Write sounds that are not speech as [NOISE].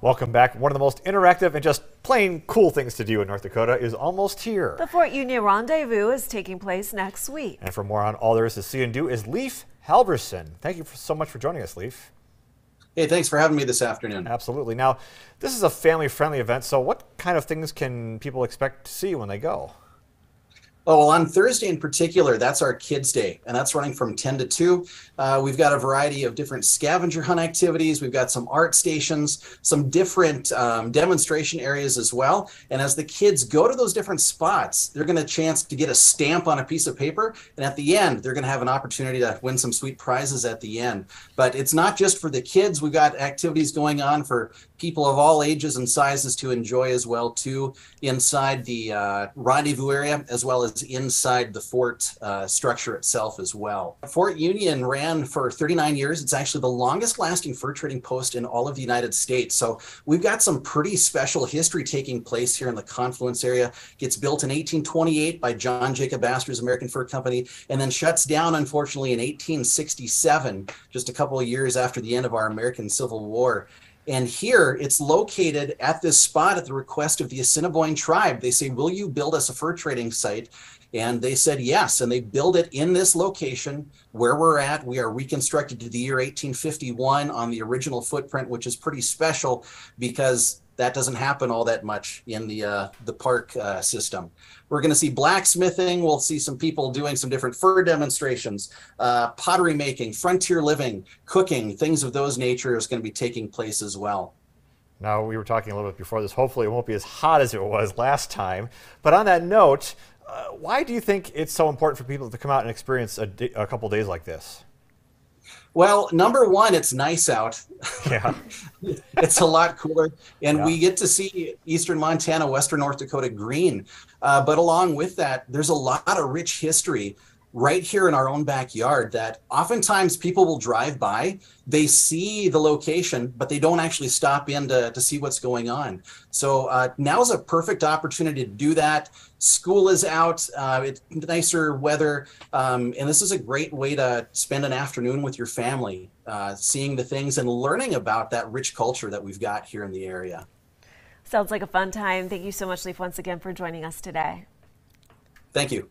Welcome back. One of the most interactive and just plain cool things to do in North Dakota is almost here. The Fort Union Rendezvous is taking place next week. And for more on all there is to see and do is Leif Halverson. Thank you so much for joining us, Leif. Hey, thanks for having me this afternoon. Absolutely. Now, this is a family-friendly event, so what kind of things can people expect to see when they go? Oh, well, on Thursday in particular, that's our Kids Day, and that's running from 10 to 2. Uh, we've got a variety of different scavenger hunt activities. We've got some art stations, some different um, demonstration areas as well. And as the kids go to those different spots, they're going to chance to get a stamp on a piece of paper. And at the end, they're going to have an opportunity to win some sweet prizes at the end. But it's not just for the kids. We've got activities going on for people of all ages and sizes to enjoy as well, too, inside the uh, rendezvous area, as well as inside the fort uh, structure itself as well. Fort Union ran for 39 years. It's actually the longest lasting fur trading post in all of the United States. So we've got some pretty special history taking place here in the Confluence area. Gets built in 1828 by John Jacob Astor's American Fur Company and then shuts down, unfortunately, in 1867, just a couple of years after the end of our American Civil War. And here it's located at this spot at the request of the Assiniboine tribe. They say, Will you build us a fur trading site? And they said yes. And they build it in this location where we're at. We are reconstructed to the year 1851 on the original footprint, which is pretty special because that doesn't happen all that much in the uh, the park uh, system. We're going to see blacksmithing. We'll see some people doing some different fur demonstrations, uh, pottery making, frontier living, cooking, things of those nature is going to be taking place as well. Now, we were talking a little bit before this. Hopefully, it won't be as hot as it was last time. But on that note, uh, why do you think it's so important for people to come out and experience a, a couple days like this? Well, number one, it's nice out. Yeah. [LAUGHS] it's a lot cooler. And Yeah. we get to see eastern Montana, western North Dakota green. Uh, but along with that, there's a lot of rich history right here in our own backyard that oftentimes people will drive by, they see the location, but they don't actually stop in to, to see what's going on. So uh, now is a perfect opportunity to do that. School is out, uh, it's nicer weather, um, and this is a great way to spend an afternoon with your family, uh, seeing the things and learning about that rich culture that we've got here in the area. Sounds like a fun time. Thank you so much, Leif, once again for joining us today. Thank you.